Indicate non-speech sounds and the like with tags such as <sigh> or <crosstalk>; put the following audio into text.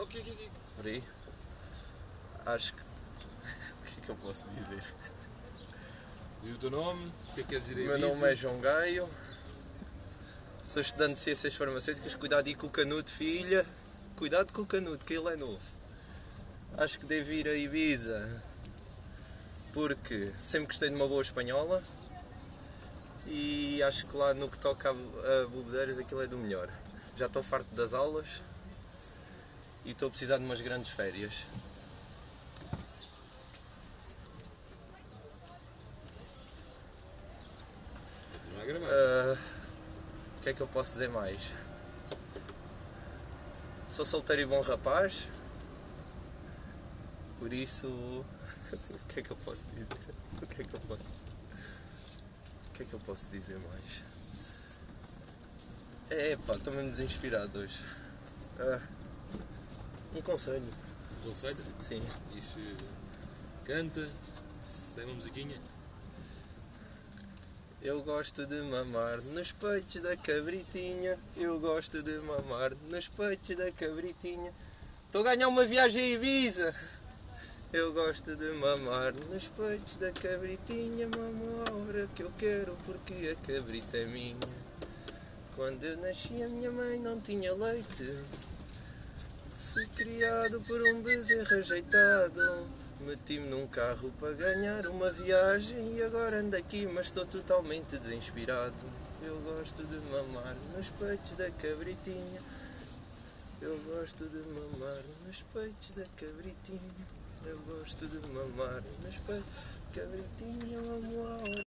O que, que, que? por aí. Acho que. <laughs> o que é que eu posso dizer? E o teu nome? O que é que queres dizer O aí? meu nome é João Gaio. Sou estudante de Ciências Farmacêuticas. Cuidado aí com o canudo, filha. Cuidado com o canudo, que ele é novo. Acho que devo ir a Ibiza. Porque sempre gostei de uma boa espanhola. E acho que lá no que toca a, a bebedeiras aquilo é do melhor. Já estou farto das aulas. E estou a precisar de umas grandes férias. Ah, o que é que eu posso dizer mais? Sou solteiro e bom rapaz. Por isso. <laughs> o que é que eu posso dizer? O que é que eu posso. O que é que eu posso dizer mais? É pá, estou mesmo desinspirado hoje. Ah, um conselho, Conselho? sim. Diz. eh, Canta. Tem uma musiquinha. Eu gosto de mamar nos peitos da cabritinha. Eu gosto de mamar nos peitos da cabritinha. Estou a ganhar uma viagem a Ibiza. Eu gosto de mamar nos peitos da cabritinha. Mamo a hora que eu quero porque a cabrita é minha. Quando eu nasci a minha mãe não tinha leite. Fui criado por um bezerro rejeitado. Meti-me num carro para ganhar uma viagem e agora ando aqui, mas estou totalmente desinspirado. Eu gosto de mamar nos peitos da cabritinha. Eu gosto de mamar nos peitos da cabritinha. Eu gosto de mamar nos peitos da cabritinha. Mamo.